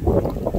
¡Gracias!